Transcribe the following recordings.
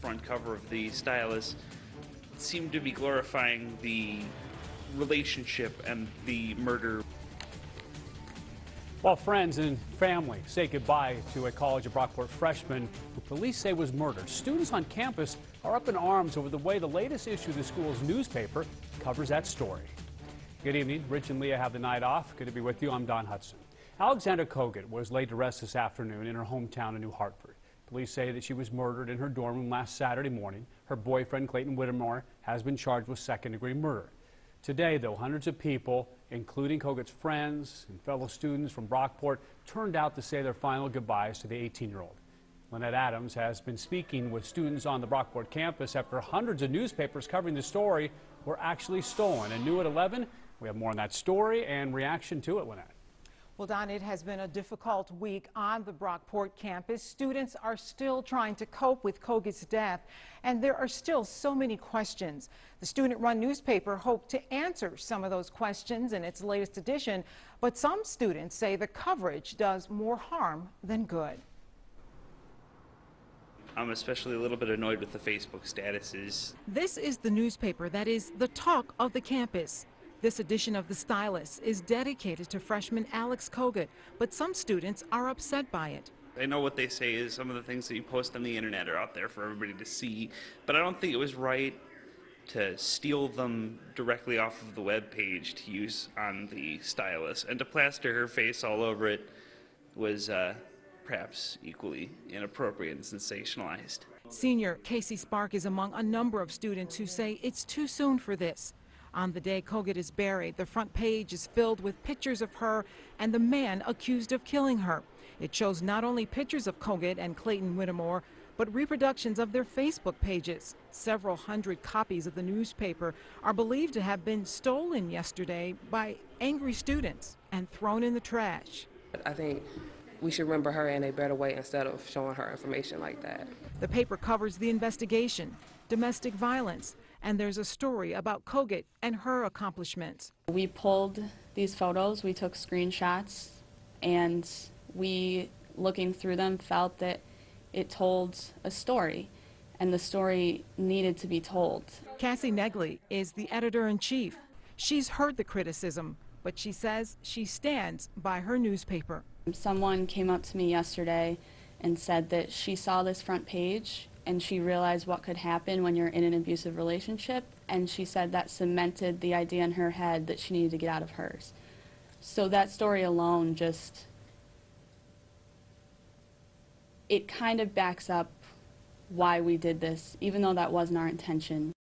front cover of the stylus seemed to be glorifying the relationship and the murder. While friends and family say goodbye to a College of Brockport freshman who police say was murdered, students on campus are up in arms over the way the latest issue of the school's newspaper covers that story. Good evening. Rich and Leah have the night off. Good to be with you. I'm Don Hudson. Alexandra Kogut was laid to rest this afternoon in her hometown of New Hartford. Police say that she was murdered in her dorm room last Saturday morning. Her boyfriend, Clayton Whittemore, has been charged with second degree murder. Today, though, hundreds of people, including Kogut's friends and fellow students from Brockport, turned out to say their final goodbyes to the 18 year old. Lynette Adams has been speaking with students on the Brockport campus after hundreds of newspapers covering the story were actually stolen. And new at 11, we have more on that story and reaction to it, Lynette. Well, Don, it has been a difficult week on the Brockport campus. Students are still trying to cope with Kogut's death, and there are still so many questions. The student-run newspaper hoped to answer some of those questions in its latest edition, but some students say the coverage does more harm than good. I'm especially a little bit annoyed with the Facebook statuses. This is the newspaper that is the talk of the campus. This edition of The Stylus is dedicated to freshman Alex Kogut, but some students are upset by it. I know what they say is some of the things that you post on the internet are out there for everybody to see, but I don't think it was right to steal them directly off of the web page to use on the stylus and to plaster her face all over it was uh, perhaps equally inappropriate and sensationalized. Senior Casey Spark is among a number of students who say it's too soon for this. On the day Kogut is buried, the front page is filled with pictures of her and the man accused of killing her. It shows not only pictures of Kogut and Clayton Whittemore, but reproductions of their Facebook pages. Several hundred copies of the newspaper are believed to have been stolen yesterday by angry students and thrown in the trash. I think we should remember her in a better way instead of showing her information like that. The paper covers the investigation, domestic violence, and there's a story about Kogut and her accomplishments. We pulled these photos, we took screenshots, and we, looking through them, felt that it told a story, and the story needed to be told. Cassie Negley is the editor in chief. She's heard the criticism, but she says she stands by her newspaper. Someone came up to me yesterday and said that she saw this front page and she realized what could happen when you're in an abusive relationship and she said that cemented the idea in her head that she needed to get out of hers. So that story alone just it kind of backs up why we did this even though that wasn't our intention.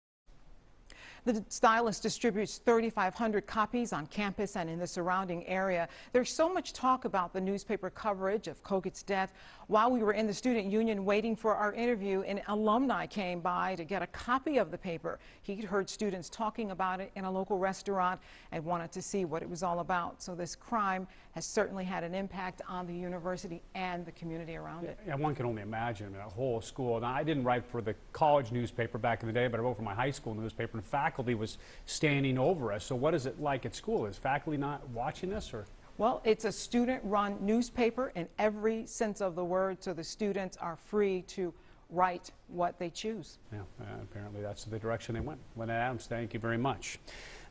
The stylus distributes 3,500 copies on campus and in the surrounding area. There's so much talk about the newspaper coverage of Kogut's death. While we were in the student union waiting for our interview, an alumni came by to get a copy of the paper. He'd heard students talking about it in a local restaurant and wanted to see what it was all about. So this crime has certainly had an impact on the university and the community around it. Yeah, one can only imagine a whole school. Now, I didn't write for the college newspaper back in the day, but I wrote for my high school newspaper. In fact, faculty was standing over us. So what is it like at school? Is faculty not watching us or? Well, it's a student-run newspaper in every sense of the word, so the students are free to write what they choose. Yeah, uh, apparently that's the direction they went. Lynette Adams, thank you very much.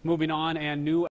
Moving on, and new